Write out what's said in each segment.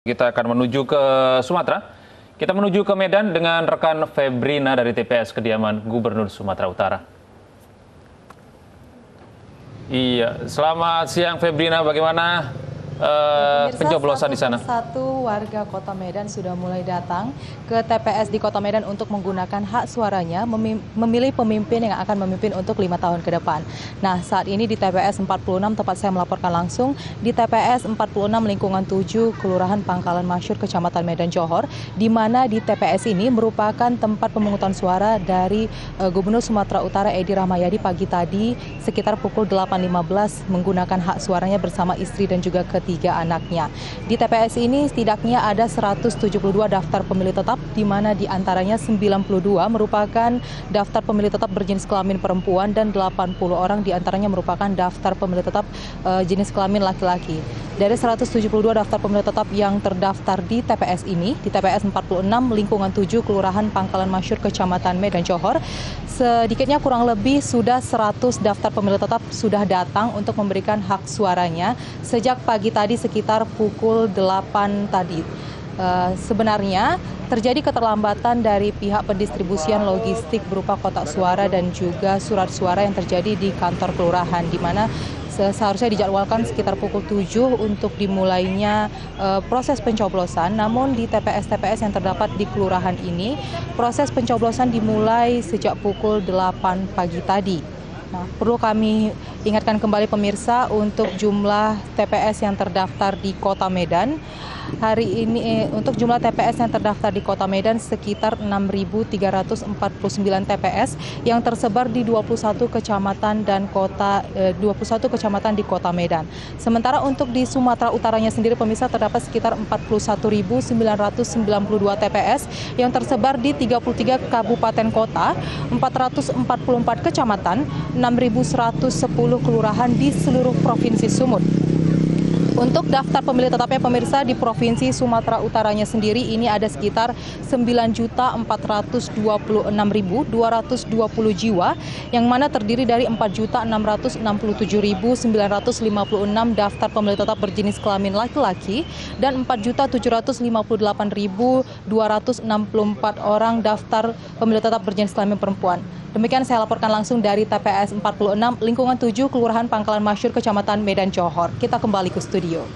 Kita akan menuju ke Sumatera. Kita menuju ke Medan dengan rekan Febrina dari TPS kediaman Gubernur Sumatera Utara. Iya, selamat siang Febrina. Bagaimana uh, pencoblosan di sana. Satu warga Kota Medan sudah mulai datang ke TPS di Kota Medan untuk menggunakan hak suaranya memilih pemimpin yang akan memimpin untuk lima tahun ke depan. Nah, saat ini di TPS 46 tempat saya melaporkan langsung di TPS 46 lingkungan 7 Kelurahan Pangkalan Masyur Kecamatan Medan Johor di mana di TPS ini merupakan tempat pemungutan suara dari uh, Gubernur Sumatera Utara Edi Rahmayadi pagi tadi sekitar pukul 8.15 menggunakan hak suaranya bersama istri dan juga ketiga tiga anaknya. Di TPS ini setidaknya ada 172 daftar pemilih tetap, di mana di antaranya 92 merupakan daftar pemilih tetap berjenis kelamin perempuan dan 80 orang di antaranya merupakan daftar pemilih tetap uh, jenis kelamin laki-laki. Dari 172 daftar pemilih tetap yang terdaftar di TPS ini, di TPS 46 lingkungan 7 Kelurahan Pangkalan Masyur Kecamatan Medan Johor, sedikitnya kurang lebih sudah 100 daftar pemilih tetap sudah datang untuk memberikan hak suaranya sejak pagi tadi sekitar pukul 8 tadi. Uh, sebenarnya terjadi keterlambatan dari pihak pendistribusian logistik berupa kotak suara dan juga surat suara yang terjadi di kantor kelurahan di mana seharusnya dijadwalkan sekitar pukul 7 untuk dimulainya uh, proses pencoblosan. Namun di TPS-TPS yang terdapat di kelurahan ini, proses pencoblosan dimulai sejak pukul 8 pagi tadi. Nah, perlu kami ingatkan kembali pemirsa untuk jumlah TPS yang terdaftar di Kota Medan hari ini eh, untuk jumlah TPS yang terdaftar di Kota Medan sekitar 6.349 TPS yang tersebar di 21 kecamatan dan kota eh, 21 kecamatan di Kota Medan. Sementara untuk di Sumatera Utaranya sendiri pemirsa terdapat sekitar 41.992 TPS yang tersebar di 33 kabupaten kota, 444 kecamatan, 6.110 kelurahan di seluruh provinsi Sumut. Untuk daftar pemilih tetapnya pemirsa di Provinsi Sumatera Utaranya sendiri ini ada sekitar 9.426.220 jiwa yang mana terdiri dari 4.667.956 daftar pemilih tetap berjenis kelamin laki-laki dan 4.758.264 orang daftar pemilih tetap berjenis kelamin perempuan. Demikian saya laporkan langsung dari TPS 46 lingkungan 7 Kelurahan Pangkalan Masyur Kecamatan Medan Johor. Kita kembali ke studio.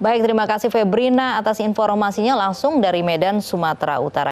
Baik, terima kasih Febrina atas informasinya langsung dari Medan, Sumatera Utara.